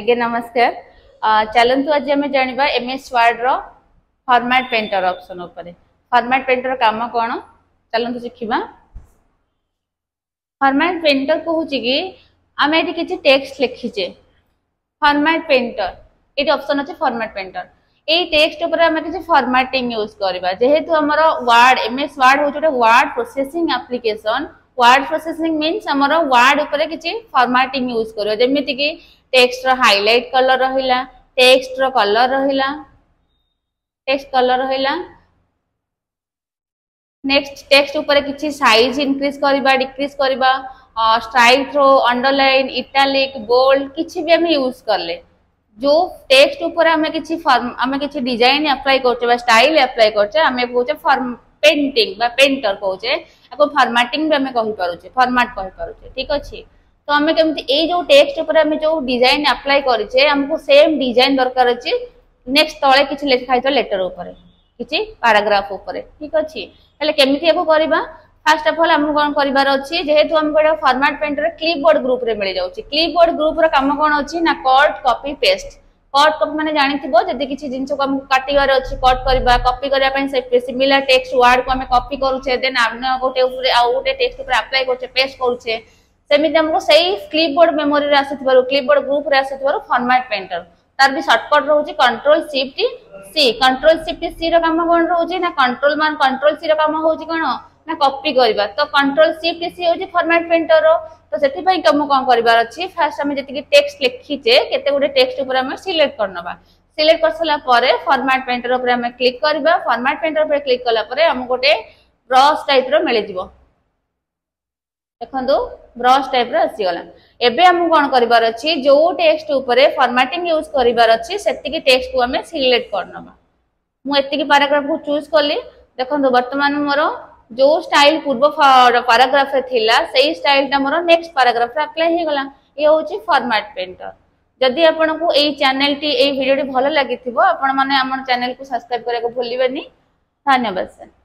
ଆଜ୍ଞା ନମସ୍କାର ଚାଲନ୍ତୁ ଆଜି ଆମେ ଜାଣିବା ଏମ୍ ଏସ୍ ୱାର୍ଡ଼ର ଫର୍ମାଟ୍ ପେଣ୍ଟର ଅପସନ୍ ଉପରେ ଫର୍ମାଟ୍ ପେଣ୍ଟର କାମ କ'ଣ ଚାଲନ୍ତୁ ଶିଖିବା ଫର୍ମାଟ୍ ପେଣ୍ଟର କହୁଛି କି ଆମେ ଏଠି କିଛି ଟେକ୍ସଟ ଲେଖିଛେ ଫର୍ମାଟ୍ ପେଣ୍ଟର ଏଠି ଅପସନ୍ ଅଛି ଫର୍ମାଟ୍ ପେଣ୍ଟର এই টেক্সট উপরে আমি কিছু ফর্মাটিং ইউজ করা যেহেতু আমার ওয়ার্ড এম এস ওয়ার্ড হচ্ছে গোটে word processing application word processing means আমার ওয়ার্ড উপরে কিছু ফর্মাটিং ইউজ করা যেমিকি টেক্সটর হাইলাইট কলর রহিলা টেক্সটর কলর রহিলা টেক্সট কলর রহিলা নেক্সট টেক্সট উপরে কিছু সাইজ ইনক্রিজ করা ডিক্রিজ করা strike through underline italic bold কিছু বি আমি ইউজ কলে যে টেক্সট উপরে আমি কিছু আমি কিছু ডিজাইন আপ্লাই করছে বা স্টাইল আপ্লাই করছে আমি কৌছে পেন্টিং বা পেন্টর কৌছে এখন ফর্মাটিং বি আমি কহিপারুছে ফর্মাট কহিপারুছে ঠিক আছে তো আমি কেমি এই যে টেক্সট উপরে আমি যে ডিজাইন আপ্লাই করেছে আমি সেম ডিজাইন দরকার আছে নেক্সট তলে কিছু লেখা হয়েছে লেটর উপরে কিছু প্যারাগ্রাফ উপরে ঠিক আছে তাহলে কেমিতি এখন করা ফার্স্ট অফ অল আমি কোণ করবার অছি যেহেতু আমি এটা ফর্মাট পেন্টর ক্লিপবোর্ড গ্রুপরে মিলে যাচ্ছে ক্লিপবোর্ড গ্রুপর কাম কোণ অছি না cut copy paste cut copy মানে জাণিথিব যদি কিছু জিনিসক আমি কাটিবার অছি কট করা কপি করা সিমিলার টেক্সট ওয়ার্ড কু আমি কপি করুছে দেন আমি গোটে উপরে আউ গোটে টেক্সট উপরে আপ্লাই করছে পেস্ট করছে ସେମିତି ଆମକୁ ସେଇ କ୍ଲିପ୍ ବୋର୍ଡ ମେମୋରିରେ ଆସୁଥିବାରୁ କ୍ଲିପ୍ ବୋର୍ଡ ଗ୍ରୁପ୍ରେ ଆସୁଥିବାରୁ ଫର୍ମାଟ୍ ପେଣ୍ଟର ତାର ବି ସର୍ଟକଟ୍ ରହୁଛି control shift C control shift C ର କାମ କଣ ରହୁଛି ନା କଣ୍ଟ୍ରୋଲ ମାନ କଣ୍ଟ୍ରୋଲ ସି ର କାମ ହଉଛି କଣ ନା କପି କରିବା ତ କଣ୍ଟ୍ରୋଲ ସିଫ୍ଟ ସି ହଉଛି ଫର୍ମାଟ୍ ପେଣ୍ଟର ତ ସେଥିପାଇଁ ତମକୁ କଣ କରିବାର ଅଛି ଫାର୍ଷ୍ଟ ଆମେ ଯେତିକି ଟେକ୍ସଟ ଲେଖିଛେ କେତେ ଗୋଟେ ଟେକ୍ସଟ ଉପରେ ଆମେ ସିଲେକ୍ଟ କରିନେବା সিলেক্ট করে সারা পরে ফর্মাট পেন্টর উপরে আমি ক্লিক করা ফর্মাট পেন্টর উপরে ক্লিক কলা পরে আমি গোটে ব্রশ টাইপর মিলিযোগ देखो ब्रश टाइप रसीगला एवं आम कौन कर जो टेक्सट फर्माटिंग यूज करेंगे टेक्सट को आम सिलेक्ट करनवा मुझे पाराग्राफ को चूज कली देखो बर्तमान मोर जो स्टाइल पूर्व पाराग्राफ थिला से स्टाइल टा मोर नेक्स्ट पाराग्राफ अप्लाईगला ये हूँ फर्माट पेन्टर जदि आपको ये चेल टी भिडी भल लगी आप चेल को सब्सक्राइब करने को भूल धन्यवाद सर